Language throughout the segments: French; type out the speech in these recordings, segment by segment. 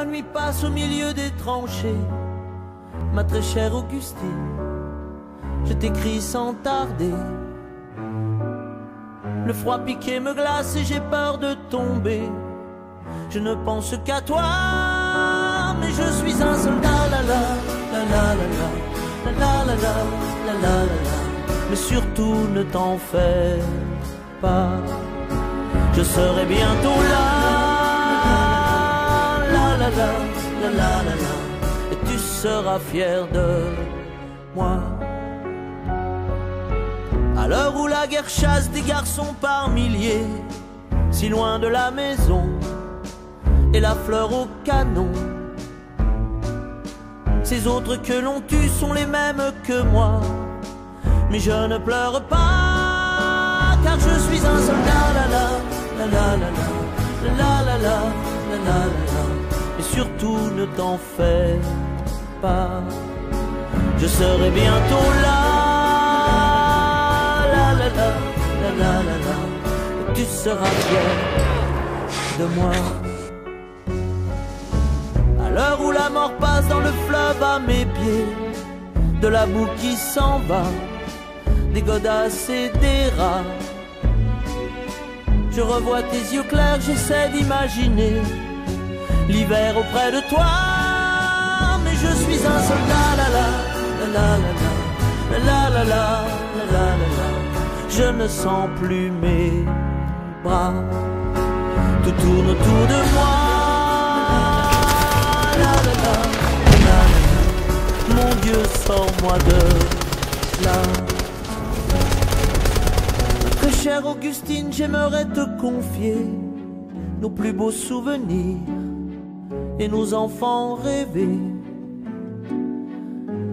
la nuit passe au milieu des tranchées. Ma très chère Augustine, je t'écris sans tarder. Le froid piqué me glace et j'ai peur de tomber. Je ne pense qu'à toi, mais je suis un soldat. La la la la la la la la la la la. Mais surtout ne t'en fais pas. Je serai bientôt là. La la la la la. Et tu seras fier de moi. À l'heure où la guerre chasse des garçons par milliers, si loin de la maison et la fleur au canon. Ces autres que l'on tue sont les mêmes que moi, mais je ne pleure pas, car je suis un soldat. La la la la la la la surtout ne t'en fais pas, je serai bientôt là. La la la la la la tu seras fier de moi. À l'heure où la mort passe dans le fleuve à mes pieds, de la boue qui s'en va, des godasses et des rats. Je revois tes yeux clairs, j'essaie d'imaginer l'hiver auprès de toi. Mais je suis un soldat, la la la la la la la la la la. Je ne sens plus mes bras, tout tourne autour de moi. La la la la la la. Mon Dieu, sors-moi de là. Chère Augustine, j'aimerais te confier nos plus beaux souvenirs et nos enfants rêver.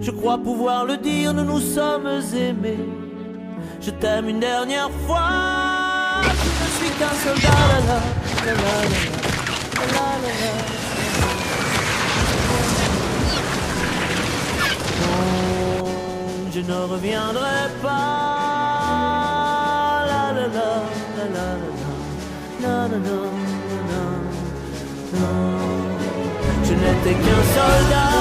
Je crois pouvoir le dire, nous nous sommes aimés. Je t'aime une dernière fois. Je suis qu'un soldat. La la, la, Non, je ne reviendrai pas. La la la la. je n'étais qu'un soldat.